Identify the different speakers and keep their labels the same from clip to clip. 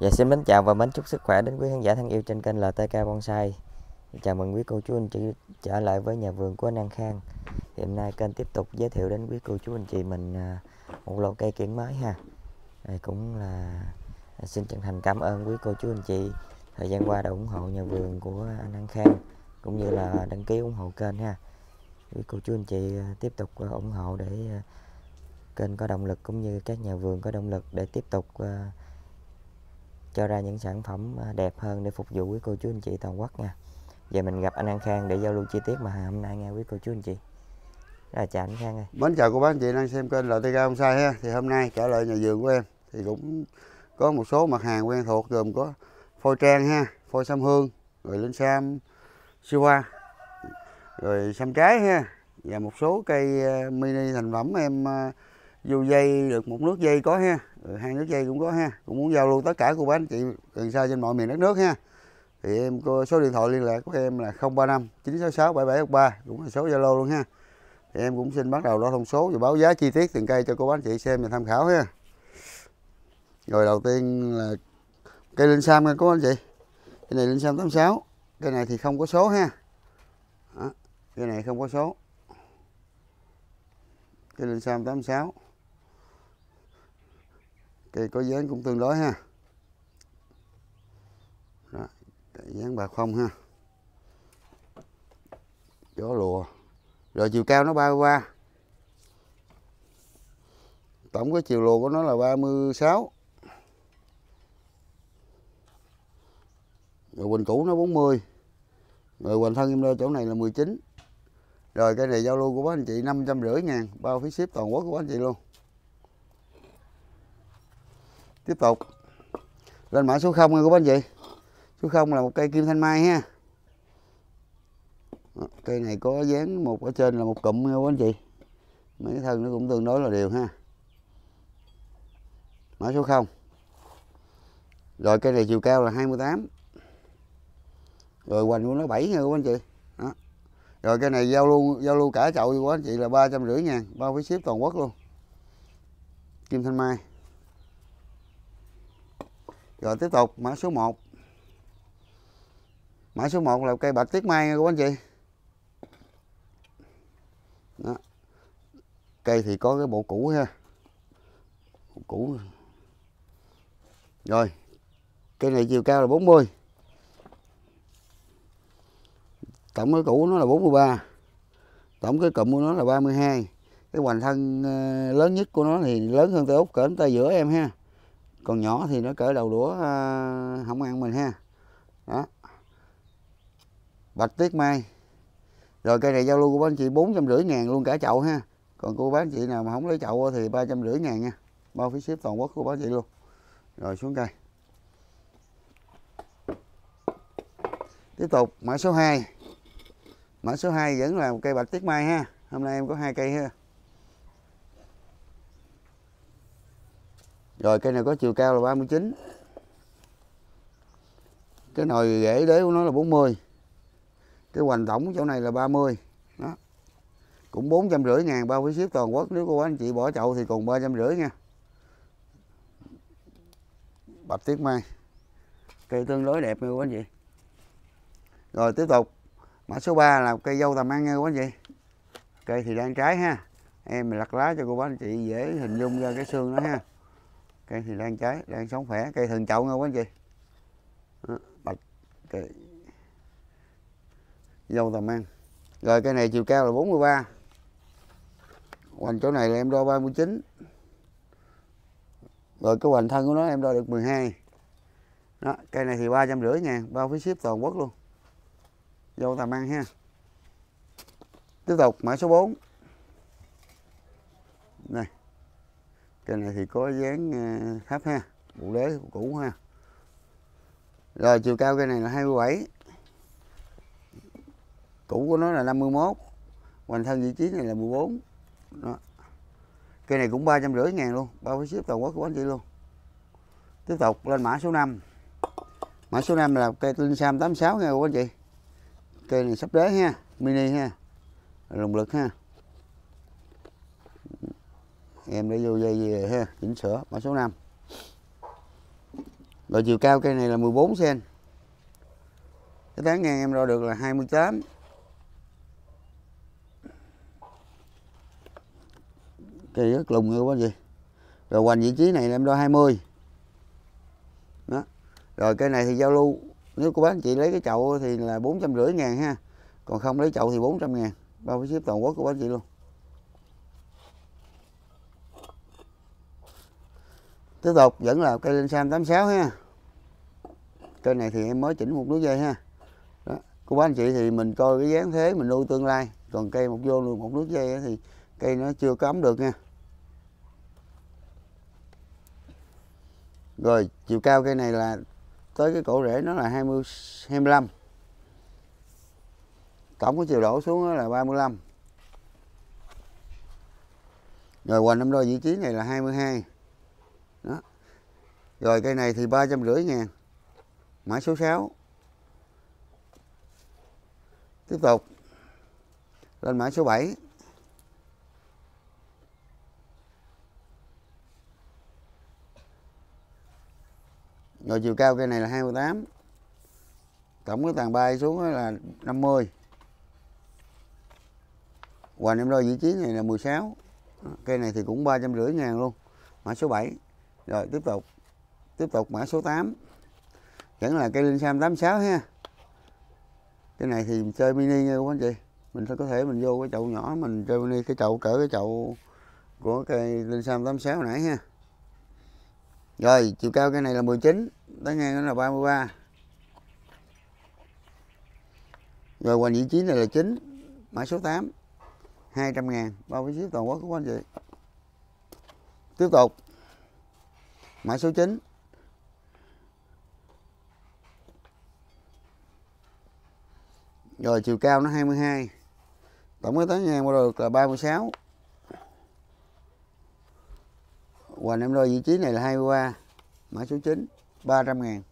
Speaker 1: Dạ xin mến chào và mến chúc sức khỏe đến quý khán giả thân yêu trên kênh LTK Bonsai. Chào mừng quý cô chú anh chị trở lại với nhà vườn của anh An Khang. Hiện nay kênh tiếp tục giới thiệu đến quý cô chú anh chị mình à, một lô cây kiển mới ha. Đây cũng là à, xin chân thành cảm ơn quý cô chú anh chị thời gian qua đã ủng hộ nhà vườn của anh An Khang, cũng như là đăng ký ủng hộ kênh ha. Quý cô chú anh chị tiếp tục ủng hộ để kênh có động lực, cũng như các nhà vườn có động lực để tiếp tục cho ra những sản phẩm à, đẹp hơn để phục vụ quý cô chú anh chị toàn quốc nha. Giờ mình gặp anh An Khang để giao lưu chi tiết mà hôm nay nghe quý cô chú anh chị. Rồi chào anh Khang ơi.
Speaker 2: Mến chào cô bác anh chị đang xem kênh LTK không sai ha. Thì hôm nay trở lại nhà vườn của em thì cũng có một số mặt hàng quen thuộc gồm có phôi trang ha phôi sam hương rồi linh sam siêu hoa rồi sam trái ha và một số cây à, mini thành phẩm em à, vô dây được một nước dây có ha rồi hai nước dây cũng có ha. Cũng muốn giao lưu tất cả cô bác anh chị gần xa trên mọi miền đất nước ha. Thì em có số điện thoại liên lạc của em là 035 966 7713 cũng là số Zalo luôn ha. Thì em cũng xin bắt đầu đo thông số và báo giá chi tiết từng cây cho cô bác anh chị xem và tham khảo ha. Rồi đầu tiên là cây linh sam nha cô anh chị. Cái này linh sam 86 cây này thì không có số ha. Đó. cây này không có số. Cây linh sam 86 cây có dáng cũng tương đối ha. Đó, dáng bạc không ha. Gió lùa. Rồi chiều cao nó 33 tổng cái chiều lùa của nó là 36 rồi quỳnh cũ nó 40 rồi hoành thân em đôi chỗ này là 19 rồi cái này giao lưu của bác anh chị năm trăm rưỡi ngàn bao phí ship toàn quốc của bác anh chị luôn tiếp tục. Lên mã số 0 nha các anh chị. Số 0 là một cây kim thanh mai ha. Đó, cây này có dán một ở trên là một cụm nha các anh chị. Mấy thân nó cũng tương đối là đều ha. Mã số 0 rồi cây này chiều cao là 28 rồi hoành của nó 7 nha các anh chị. Đó. rồi cây này giao lưu giao lưu cả chậu của anh chị là ba trăm rưỡi ngàn bao phí ship toàn quốc luôn. Kim thanh mai rồi tiếp tục, mã số 1 mã số 1 là cây bạch tiết mai nha các anh chị. Đó. cây thì có cái bộ cũ ha. Bộ cũ. Rồi, cây này chiều cao là 40 tổng cái cũ nó là 43 tổng cái cụm của nó là 32 cái hoành thân ờ, lớn nhất của nó thì lớn hơn tay út cỡ tay giữa em ha còn nhỏ thì nó cỡ đầu đũa uh, không ăn mình ha. Đó. Bạch tuyết mai. Rồi cây này giao lưu của bác anh chị bốn trăm rưỡi ngàn luôn cả chậu ha. Còn cô bác anh chị nào mà không lấy chậu thì ba trăm rưỡi ngàn nha. Bao phí ship toàn quốc của bác anh chị luôn. Rồi xuống cây. Tiếp tục mã số 2 mã số 2 vẫn là một cây bạch tuyết mai ha. Hôm nay em có hai cây ha. Rồi cây này có chiều cao là 39 cái nồi rễ đế của nó là 40 cái hoành tổng chỗ này là 30 đó. Cũng bốn trăm rưỡi ngàn bao phí ship toàn quốc. Nếu cô anh chị bỏ chậu thì còn ba trăm rưỡi nha. Bạch tuyết mai. Cây tương đối đẹp nha cô anh chị. Rồi, tiếp tục. Mã số 3 là cây dâu tầm ăn nha cô anh chị. Cây thì đang trái ha. Em mình lặt lá cho cô bác anh chị dễ hình dung ra cái xương đó ha cây thì đang trái, đang sống khỏe. Cây thường chậu nha quý anh chị bạch, cây. Dâu tầm ăn. Rồi cây này chiều cao là 43 hoành chỗ này là em đo 39 rồi cái hoành thân của nó em đo được 12 đó, cây này thì ba trăm rưỡi ngàn bao phí ship toàn quốc luôn. Dâu tầm ăn ha. Tiếp tục, mã số 4 này cây này thì có dáng ờ, thấp ha bộ đế cũ ha. Rồi, chiều cao cây này là 27 cũ của nó là 51 hoành thân vị trí này là 14 đó. Cây này cũng ba trăm rưỡi ngàn luôn, bao phí ship toàn quốc của anh chị luôn. Tiếp tục lên mã số 5 mã số 5 là cây linh sam 86 nha của anh chị. Cây này sắp đế ha, mini ha, lồng lực ha em để vô dây về ha, chỉnh sửa, mã số 5 rồi chiều cao cây này là 14 cm cái tán ngang em đo được là 28 cây rất lùng như quá gì rồi hoành vị trí này là em đo 20 đó. Rồi cây này thì giao lưu. Nếu cô bác chị lấy cái chậu thì là bốn trăm rưỡi ngàn ha. Còn không lấy chậu thì 400 ngàn. Bao phí ship toàn quốc của bác chị luôn. Tiếp tục vẫn là cây linh sam 86 ha. Cây này thì em mới chỉnh một nút dây ha. Đó. cô bác anh chị thì mình coi cái dáng thế, mình nuôi tương lai. Còn cây một vô nuôi một nút dây thì cây nó chưa cấm được nha. Rồi, chiều cao cây này là tới cái cổ rễ nó là 20 25 tổng cái chiều đổ xuống đó là 35 rồi hoành năm đôi vị trí này là 22 đó rồi cây này thì ba trăm rưỡi ngàn. Mã số 6 tiếp tục. Lên mã số 7 rồi chiều cao cây này là 28 tổng cái tàn bay xuống là 50 hoành em đo vị trí này là 16 cây này thì cũng ba trăm rưỡi ngàn luôn. Mã số 7 rồi tiếp tục tiếp tục mã số 8 vẫn là cây linh sam 86 ha. Cái này thì chơi mini nha quý anh chị. Mình có thể mình vô cái chậu nhỏ, mình chơi mini cái chậu, cỡ cái chậu của cây linh sam 86 nãy ha. Rồi, chiều cao cái này là 19 tới ngang nó là 33 rồi hoành vị trí này là 9 mã số 8 200 ngàn, bao phí ship toàn quốc của anh chị. Tiếp tục, mã số 9 rồi chiều cao nó 22 tổng cái tới ngang qua được là 36 hoành em đôi vị trí này là 23 mã số 9 300 ngàn.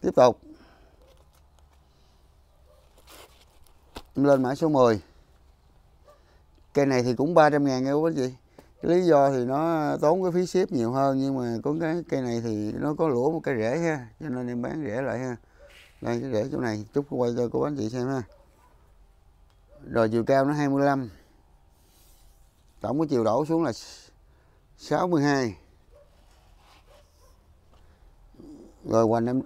Speaker 2: Tiếp tục. Em lên mã số 10 cây này thì cũng 300 ngàn nghe quý chị. Cái lý do thì nó tốn cái phí ship nhiều hơn, nhưng mà có cái, cây này thì nó có lũa một cái rễ ha, cho nên em bán rẻ lại ha đây cái rễ chỗ này. Chút quay cho cô bác chị xem ha. Rồi chiều cao nó 25 tổng cái chiều đổ xuống là 62 rồi hoành em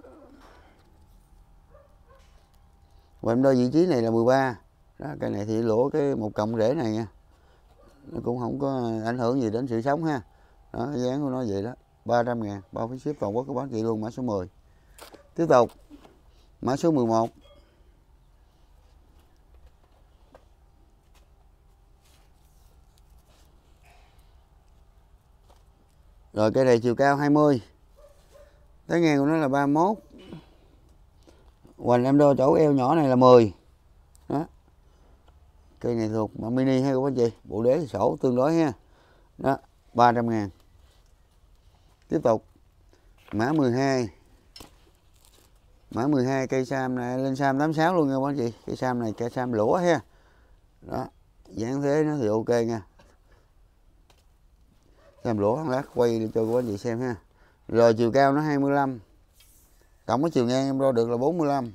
Speaker 2: hoành đôi vị trí này là 13 đó cây này thì lỗ cái một cộng rễ này nha. Nó cũng không có ảnh hưởng gì đến sự sống ha. Đó, dáng của nó vậy đó. 300 ngàn. Bao phí ship toàn quốc các bác chị luôn, mã số 10 tiếp tục mã số 11 rồi cây này chiều cao 20 tới ngang của nó là 31 hoành em đo chỗ eo nhỏ này là 10 đó. Cây này thuộc mà mini hay của anh chị? Bộ đế sổ, tương đối ha. Đó 300 ngàn. Tiếp tục. Mã 12 mã 12 cây sam này lên sam 86 luôn nha các anh chị. Cây sam này cây sam lũa ha. Đó dáng thế nó thì ok nha. Sam lũa lát quay cho các anh chị xem ha. Rồi chiều cao nó 25 tổng cái chiều ngang em đo được là 45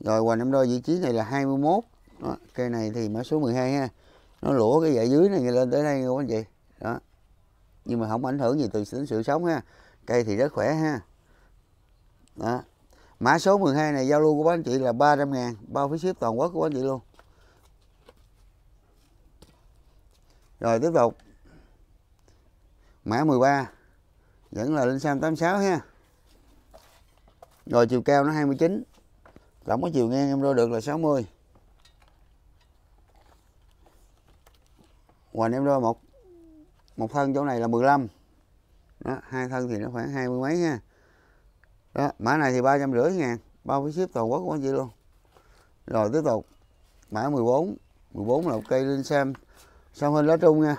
Speaker 2: rồi hoành em đo vị trí này là 21 đó, cây này thì mã số 12 ha. Nó lũa cái dãy dưới này lên tới đây các anh chị. Đó. Nhưng mà không ảnh hưởng gì từ đến sự sống ha. Cây thì rất khỏe ha đó. Mã số 12 này giao lưu của bác anh chị là 300 ngàn bao phí ship toàn quốc của bác anh chị luôn. Rồi tiếp tục. Mã 13 vẫn là linh sam 86 ha. Rồi chiều cao nó 29 tổng có chiều ngang em đo được là 60 hoành em đo một một thân chỗ này là 15 đó, hai thân thì nó khoảng hai mươi mấy ha đó, mã này thì ba trăm rưỡi ngàn, bao phí ship toàn quốc của anh chị luôn. Rồi tiếp tục, mã 14 14 là một cây linh sam xong hình lá trung nha.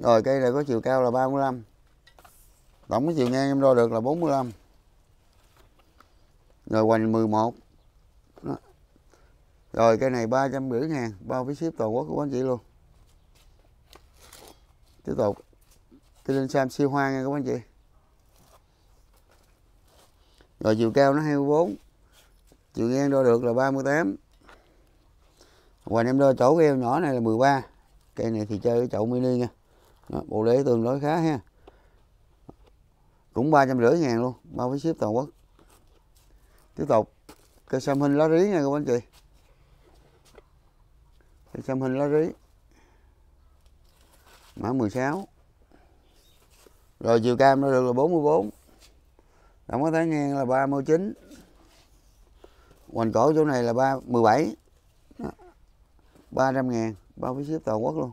Speaker 2: Rồi, cây này có chiều cao là 35 tổng cái chiều ngang em đo được là 45 rồi hoành 11 đó. rồi, cây này ba trăm rưỡi ngàn, bao phí ship toàn quốc của anh chị luôn tiếp tục. Cây linh sam siêu hoa nha các anh chị rồi chiều cao nó 24 chiều ngang đo được là 38 Hoành em đo chỗ eo nhỏ này là 13 cây này thì chơi cái chậu mini nha. Đó, bộ lễ tương đối khá ha. Cũng ba trăm rưỡi ngàn luôn bao phí ship toàn quốc. Tiếp tục cây sam hình lá rí nha các anh chị cây sam hình lá rí mã 16 rồi chiều cam nó được là 44 tổng có thái ngang là 39 hoành cổ chỗ này là 3, 17 300 ngàn bao phí ship toàn quốc luôn.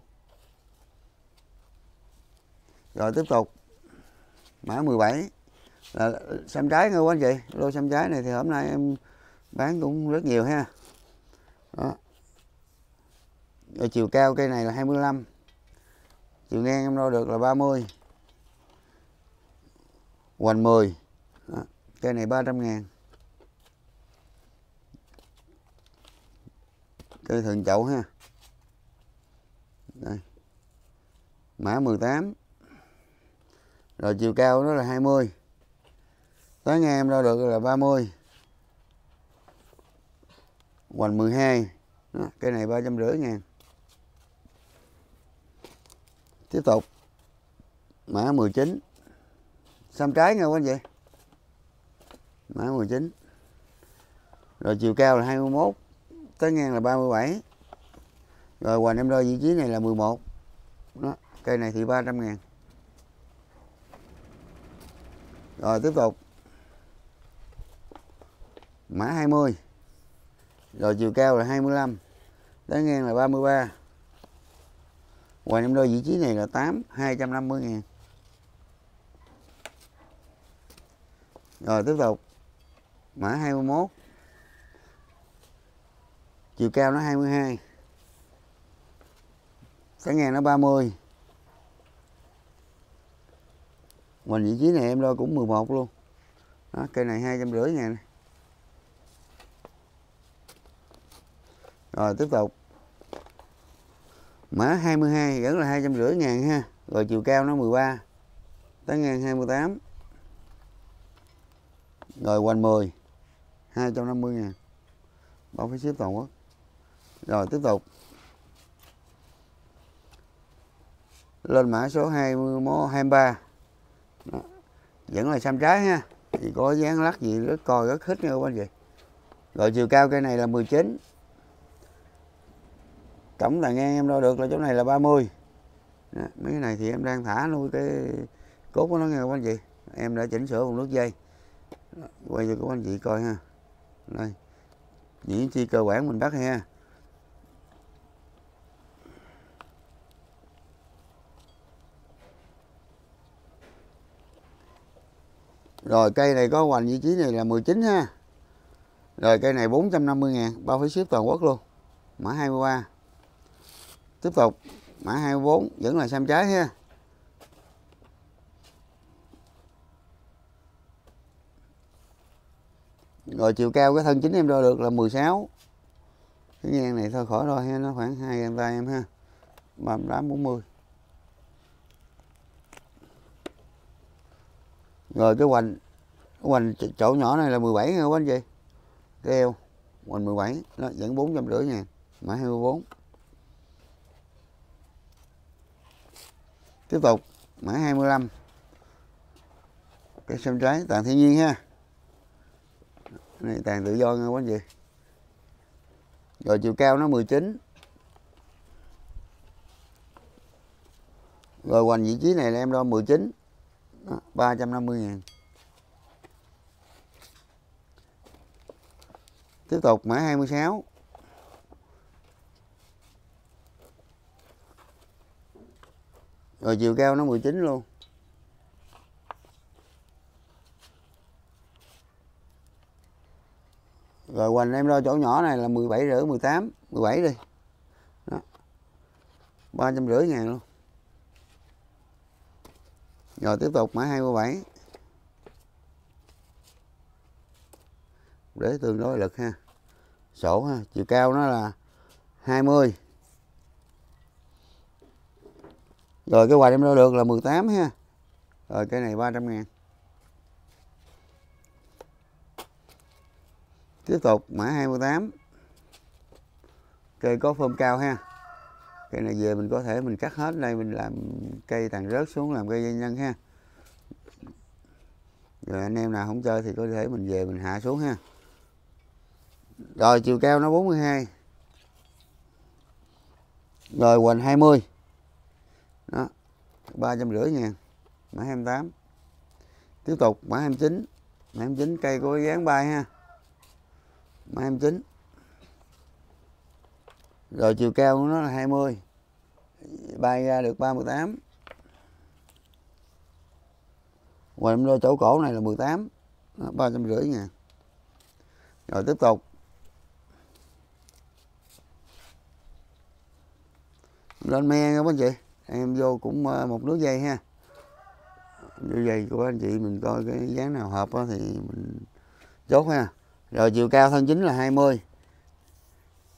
Speaker 2: Rồi tiếp tục. Mã 17 là xăm trái nghe quá anh chị. Lô xăm trái này thì hôm nay em bán cũng rất nhiều ha. Đó. Rồi chiều cao cây này là 25 chiều ngang em đo được là 30 hoành 10 đó. cây này 300 ngàn. Cây thường chậu ha. Đây. Mã 18 rồi chiều cao nó là 20 tới ngang em đo được là 30 hoành 12 đó, cây này ba trăm rưỡi ngàn tiếp tục. Mã 19 xăm trái nha quý anh chị mã 19 rồi chiều cao là 21 tới ngang là 37 rồi hoành em đo vị trí này là 11 đó, cây này thì 300 ngàn. Rồi tiếp tục. Mã 20 rồi chiều cao là 25 tới ngang là 33 hoành Nam Đô vị trí này là 8 250 ngàn. Rồi tiếp tục. Mã 21 chiều cao nó 22 cái ngàn nó 30 Mình vị trí này em đo cũng 11 luôn. Đó, cây này hai trăm rưỡi ngàn. Rồi tiếp tục mã 22 vẫn là hai trăm rưỡi ngàn ha. Rồi chiều cao nó 13 tới ngang 28 rồi hoành 10 250 ngàn. Bao phí ship toàn quốc. Rồi tiếp tục. Lên mã số 21 23 đó. vẫn là xăm trái ha. Thì có dáng lắc gì, rất coi, rất thích nha các bạn chị. Rồi chiều cao cây này là 19 tổng là ngang em đo được là chỗ này là 30 đó. mấy cái này thì em đang thả nuôi cái cốt của nó nghe các anh chị em đã chỉnh sửa một nước dây đó. quay cho các anh chị coi ha đây những chi cơ bản mình bắt ha Rồi, cây này có hoành vị trí này là 19 ha. Rồi, cây này 450 ngàn, bao phí ship toàn quốc luôn. Mã 23. Tiếp tục mã 24 vẫn là xăm trái ha. Rồi chiều cao cái thân chính em đo được là 16. Cái ngang này thôi khỏi đo ha, nó khoảng 2 gan tay em ha. 38 40. rồi cái hoành cái hoành chỗ nhỏ này là 17 nha anh chị cái eo hoành 17 nó vẫn bốn trăm rưỡi ngàn mã 24 tiếp tục mã 25 cái xem trái tàn thiên nhiên ha. Này tàn tự do nha quá gì rồi chiều cao nó 19 rồi hoành vị trí này là em đo 19 đó, 350 ngàn. Tiếp tục mã 26 rồi chiều cao nó 19 luôn. Rồi hoành em đo chỗ nhỏ này là 17 rưỡi 18 17 đi. Đó. ba trăm rưỡi ngàn luôn. Rồi tiếp tục mã 27 để tương đối lực ha. Sổ ha, chiều cao nó là 20 rồi cái hoài em đo được là 18 ha. Rồi cái này 300 ngàn. Tiếp tục, mã 28 cây có phơm cao ha. Cây này về mình có thể mình cắt hết đây, mình làm cây tàn rớt xuống, làm cây dây nhân ha. Rồi anh em nào không chơi thì có thể mình về mình hạ xuống ha. Rồi chiều cao nó 42 rồi hoành 20 đó, ba trăm rưỡi ngàn, mã 28 tiếp tục, mã 29 mã 29 cây có dáng bay ha. Mã 29 rồi chiều cao của nó là 20 bay ra được 38 ngoài em đo chỗ cổ này là 18 ba trăm rưỡi ngàn. Rồi tiếp tục. Lên me nha các anh chị em vô cũng ờ, một nước dây ha. Như vậy của anh chị mình coi cái dáng nào hợp đó thì mình chốt ha. Rồi chiều cao thân chính là 20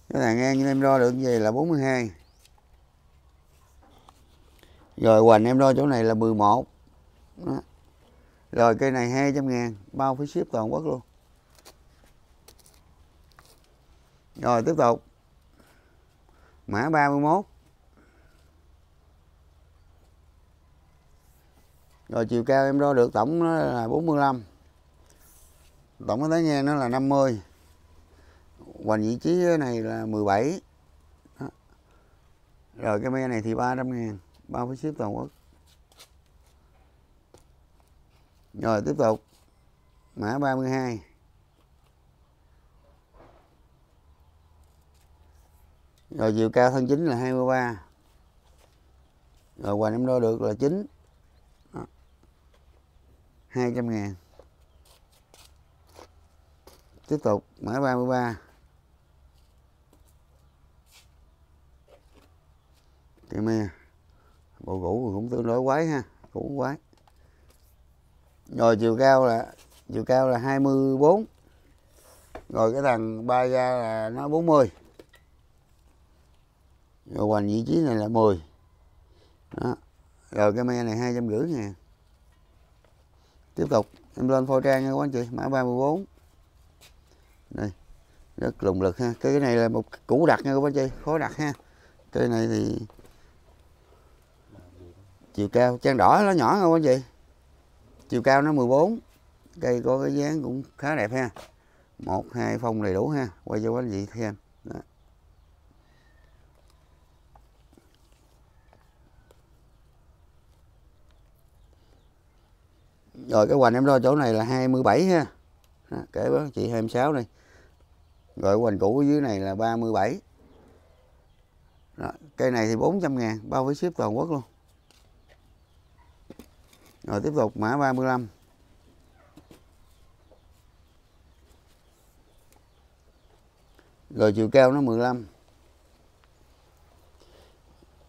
Speaker 2: cái thằng ngang em đo được như vậy là 42 rồi hoành em đo chỗ này là 11 đó. rồi cây này 200 ngàn, bao phí ship toàn quốc luôn. Rồi tiếp tục. Mã 31 rồi chiều cao em đo được tổng nó là 45 tổng cái tán ngang nó là 50 hoành vị trí này là 17 Đó. rồi cái me này thì 300 ngàn. Bao phí ship toàn quốc. Rồi tiếp tục. Mã 32 rồi chiều cao thân chính là 23 rồi hoành em đo được là 9 Đó. 200 ngàn. Tiếp tục, mã 33 cái me bộ gỗ cũng tương đối quái ha, cũ quái. Rồi chiều cao là, chiều cao là 24 rồi cái thằng ba ra là nó 40 rồi hoành vị trí này là 10 đó, rồi cái me này hai trăm rưỡi ngàn tiếp tục. Em lên phôi trang nha các anh chị. Mã 34 đây. Rất lùng lực ha. Cái này là một củ đặc nha các anh chị. Khó đặt ha. Cây này thì chiều cao trang đỏ nó nhỏ không anh chị. Chiều cao nó 14 cây có cái dáng cũng khá đẹp ha. Một, hai, phong đầy đủ ha. Quay cho anh chị xem Đó rồi cái hoành em đo chỗ này là 27 ha. Đó, kể với chị 26 này rồi hoành cũ ở dưới này là 37 Đó, cây này thì 400 ngàn bao với ship toàn quốc luôn. Rồi tiếp tục mã 35 rồi chiều cao nó 15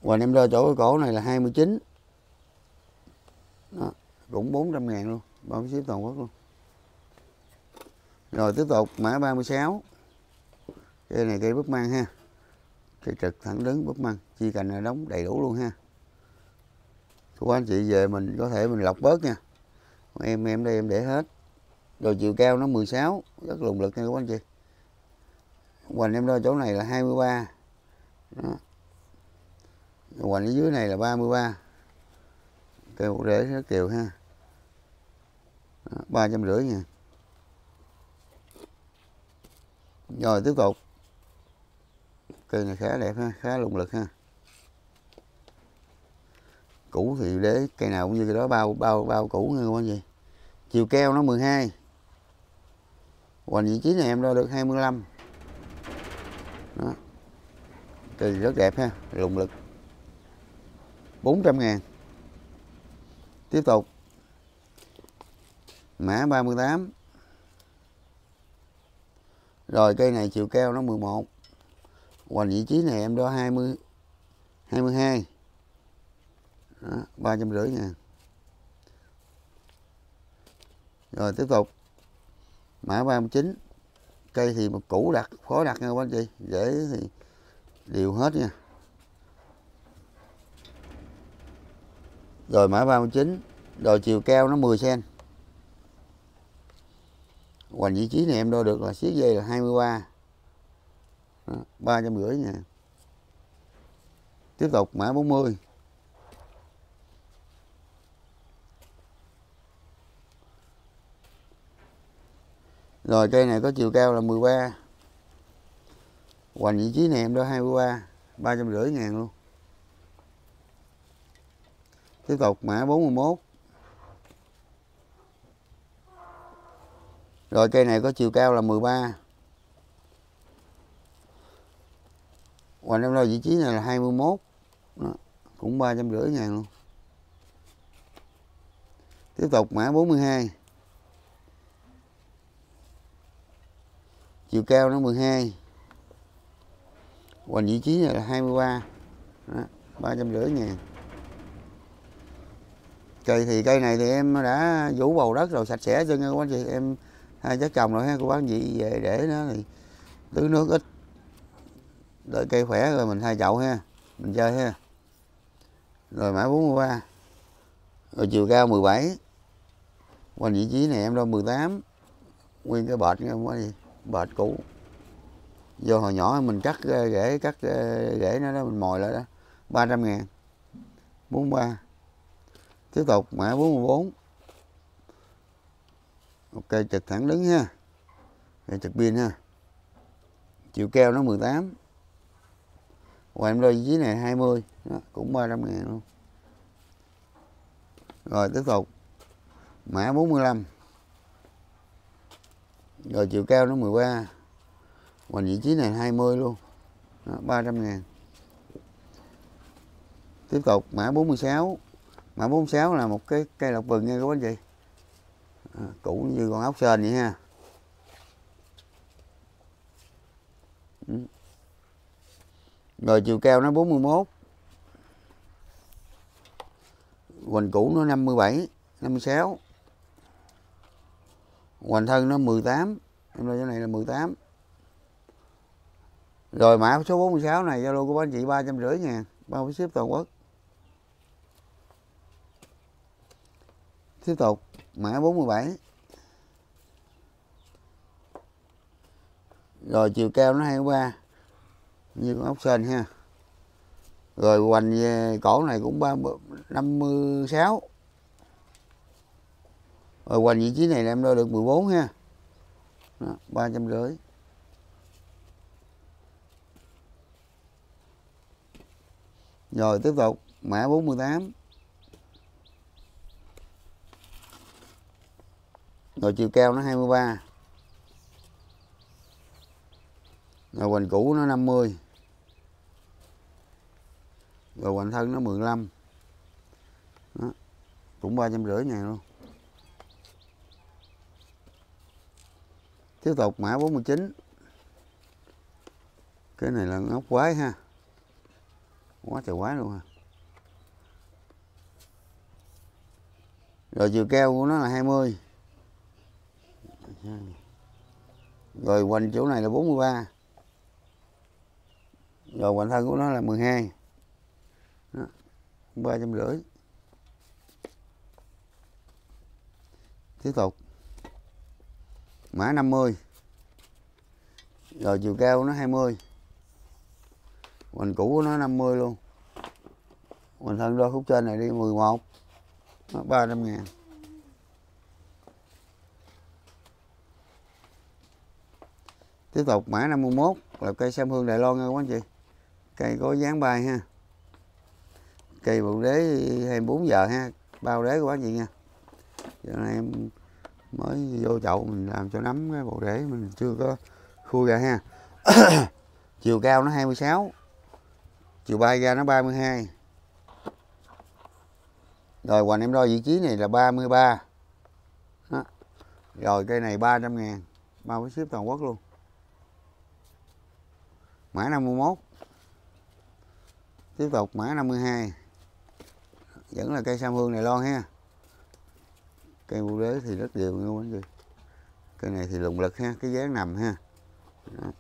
Speaker 2: hoành em đo chỗ cái cổ này là 29 Đó, cũng 400 ngàn luôn bao ship toàn quốc luôn. Rồi tiếp tục, mã 36 cây này cây búp măng ha. Cây trực thẳng đứng, búp măng. Chi cành là đóng đầy đủ luôn ha. Của anh chị về mình, có thể mình lọc bớt nha. Em em đây em để hết. Rồi chiều cao nó 16 rất lùng lực nha các anh chị. Hoành em đo chỗ này là 23 đó. hoành ở dưới này là 33 một rễ rất kiều ha ba trăm rưỡi nha. Rồi, tiếp tục. Cây này khá đẹp ha, khá lùng lực ha. Cũ thì để cây nào cũng như cái đó, bao bao bao cũ nghe không anh gì chiều keo nó 12 hoành vị trí này em đo được 25 đó. Cây rất đẹp ha, lùng lực. 400 ngàn. Tiếp tục mã 38 rồi, cây này chiều cao nó 11 hoành vị trí này em đo 20 22 ba trăm ngàn rồi, tiếp tục. Mã 39 cây thì một cũ đặt khó đặt nha các anh chị. Dễ thì đều hết nha. Rồi, mã 39 rồi, chiều cao nó 10 cm hoành vị trí này em đo được là siết dây là 23 ba. Trăm rưỡi nha tiếp tục mã 40 rồi cây này có chiều cao là 13 hoành vị trí này em đo 23 ba trăm rưỡi ngàn luôn. Tiếp tục mã 41 rồi cây này có chiều cao là 13 hoành em lo vị trí này là 21 Đó, cũng ba trăm rưỡi ngàn luôn. Tiếp tục mã 42 chiều cao nó 12 hoành vị trí này là 23 Đó, 350 ngàn. Cây thì cây này thì em đã vũ bầu đất rồi sạch sẽ cho nghe quá chị. Em hai cháu chồng rồi ha, cô bán anh về để nó thì tưới nước ít. Đợi cây khỏe rồi mình hai chậu ha, mình chơi ha. Rồi mã 43 rồi chiều cao 17 quanh vị trí này em đo 18 nguyên cái bệt không có gì bệt cũ. Do hồi nhỏ mình cắt ờ, rễ cắt ờ, rễ nó đó, mình mồi lại đó. 300 ngàn. 43 tiếp tục, mã 44 ok chật thẳng đứng ha. Rồi chật pin ha. Chiều keo nó 18 ngoài em đôi dưới này 20 đó, cũng 300 ngàn luôn. Rồi tiếp tục. Mã 45 rồi chiều cao nó 13 hoành vị trí này 20 luôn. Đó, 300 ngàn. Tiếp tục mã 46 mã 46 là một cái cây lọc vừng nha các anh chị. À, cũ như con ốc sên vậy ha. Ừ. Rồi chiều cao nó 41 hoành cũ nó 57 56 hoành thân nó 18 em nói chỗ này là 18 rồi mã số 46 này, Zalo của anh chị ba trăm rưỡi ngàn bao phí ship toàn quốc. Tiếp tục mã 47 rồi chiều cao nó 23 như con ốc sên ha. Rồi hoành cổ này cũng ba năm mươi sáu. Rồi hoành vị trí này là em đo được 14 ha. Đó, 350 rồi tiếp tục. Mã 48 rồi chiều cao nó 23 rồi hoành cũ nó 50 rồi hoành thân nó 15 đó. cũng ba trăm rưỡi ngàn luôn. Tiếp tục, mã 49 cái này là ngốc quái ha. Quá trời quái luôn à. ha rồi chiều cao của nó là 20 rồi hoành chỗ này là 43 rồi hoành thân của nó là 12 ba trăm rưỡi. Tiếp tục. Mã 50 rồi chiều cao nó 20 hoành cũ của nó 50 luôn. Hoành thân đôi khúc trên này đi 11 300 ngàn. Tiếp tục, mã 51 là cây sam hương Đài Loan nha các anh chị. Cây có dáng bay ha. Cây bộ đế 24 giờ ha, bao đế của bác chị nha. Giờ này em mới vô chậu, mình làm cho nắm cái bộ rễ mình chưa có khui ra ha. Chiều cao nó 26 chiều bay ra nó 32 rồi hoành em đo vị trí này là 33 đó. rồi cây này 300 ngàn, bao với ship toàn quốc luôn mã 51 tiếp tục mã 52 vẫn là cây sam hương này lon ha. Cây bu đế thì rất đều nha anh chị. Cây này thì lùng lực ha, cái dáng nằm ha. Đó.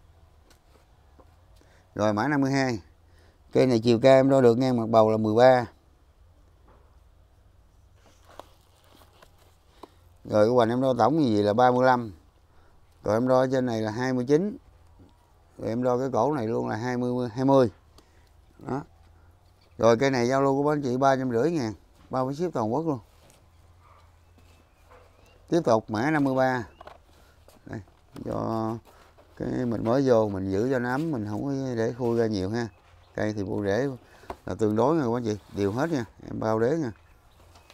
Speaker 2: rồi mã 52 cây này chiều cao em đo được ngang mặt bầu là 13 rồi cái hoành em đo tổng như vậy là 35 rồi em đo trên này là 29 rồi em đo cái cổ này luôn là 20 20 đó. Rồi cây này giao lưu của bác chị ba trăm rưỡi ngàn bao phí ship toàn quốc luôn. Tiếp tục, mã 53 đây cho cái mình mới vô, mình giữ cho nó ấm, mình không có để khui ra nhiều ha. Cây thì bộ rễ là tương đối nha anh chị, đều hết nha, em bao đế nha.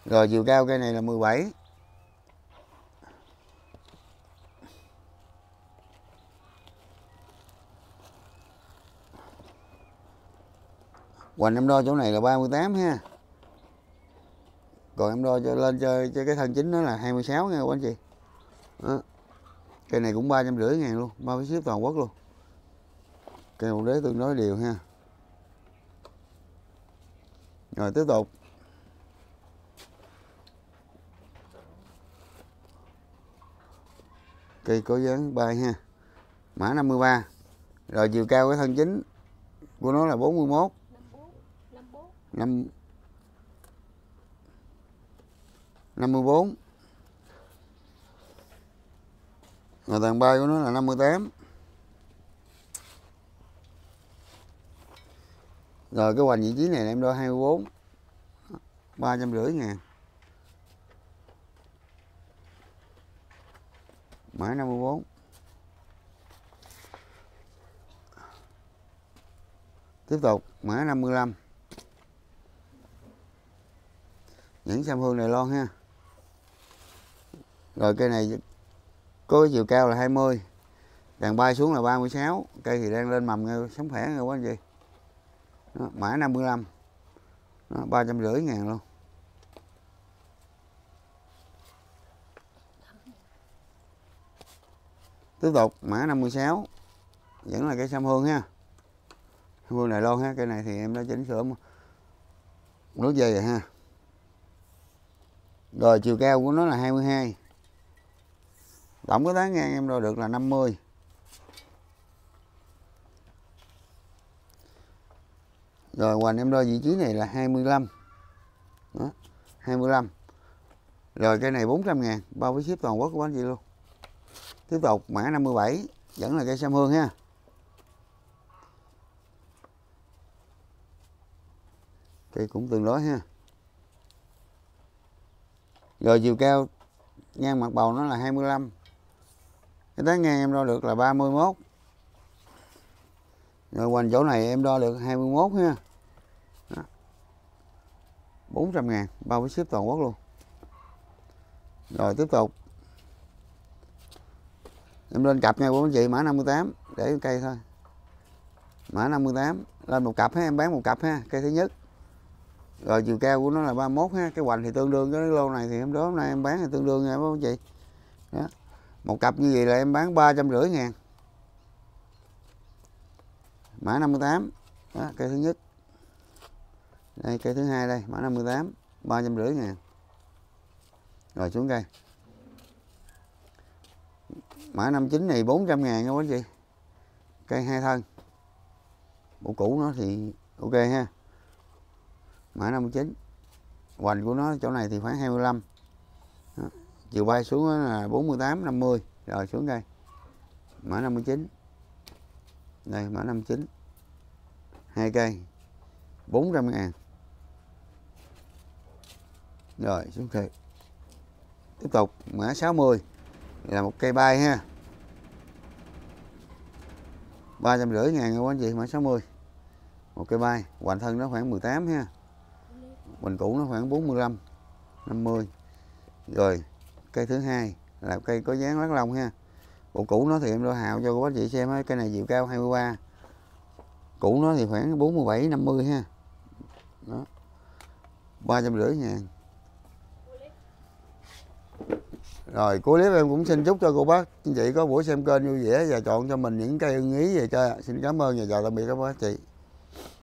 Speaker 2: Rồi chiều cao cây này là 17 hoành em đo chỗ này là 38 ha. Còn em đo cho lên cho, cho cái thân chính nó là 26 nha quý anh chị. Đó. cây này cũng ba trăm rưỡi ngàn luôn bao phí ship toàn quốc luôn. Cây một đế tương đối đều ha. Rồi tiếp tục. Cây có dáng bay ha. Mã 53 rồi chiều cao cái thân chính của nó là 41 năm 54 rồi tầng bay của nó là 58 rồi cái hoành vị trí này em đo 24 ba trăm rưỡi ngàn. Mã 54 tiếp tục, mã 55 những sam hương Đài Loan ha. Rồi cây này có cái chiều cao là 20 đàn bay xuống là 36 cây thì đang lên mầm nghe sống khỏe nghe quá anh chị. Đó, mã 55 đó, 350 ngàn luôn. Tiếp tục mã 56 vẫn là cây sam hương ha. Hương này Loan ha cây này thì em đã chỉnh sửa nước dây rồi ha rồi chiều cao của nó là 22 tổng cái tán ngang em đo được là 50 rồi hoành em đo vị trí này là 25 đó, 25 rồi cây này 400 ngàn. Bao với ship toàn quốc của anh chị luôn. Tiếp tục mã 57 vẫn là cây sam hương ha. Cây cũng tương đối ha rồi chiều cao, ngang mặt bầu nó là 25 cái tán ngang em đo được là 31 rồi quanh chỗ này em đo được 21 ha. Đó. 400 ngàn, bao với ship toàn quốc luôn. Rồi tiếp tục. Em lên cặp nha của anh chị, mã 58 để cây thôi. Mã 58 lên một cặp ha, em bán một cặp ha, cây thứ nhất rồi chiều cao của nó là 31 ha cái hoành thì tương đương cái lô này thì hôm đó hôm nay em bán thì tương đương nha các chị? Đó. một cặp như vậy là em bán ba trăm rưỡi ngàn. Mã 58 đó, cây thứ nhất. Đây cây thứ hai đây mã 58 ba trăm rưỡi ngàn. Rồi xuống cây mã 59 này 400 ngàn nha quý chị cây hai thân. Bộ cũ nó thì ok ha mã 59 hoành của nó, chỗ này thì khoảng 25 đó. chiều bay xuống là 48 50 rồi xuống đây. Mã 59 đây, mã 59 hai cây. 400 ngàn. Rồi, xuống cây tiếp tục, mã 60 là một cây bay ha. ba trăm rưỡi ngàn các anh chị, mã 60 một cây bay. Hoành thân nó khoảng 18 ha bình cũ nó khoảng 45 50 rồi, cây thứ hai là cây có dáng lát lông ha. Bộ cũ nó thì em đo hào cho các chị xem cây này chiều cao 23 cũ nó thì khoảng 47 50 ha. Đó. ba trăm rưỡi ngàn rồi cuối clip em cũng xin chúc cho cô bác anh chị có buổi xem kênh vui vẻ và chọn cho mình những cây ưng ý về chơi xin cảm ơn và chào tạm biệt các bác chị.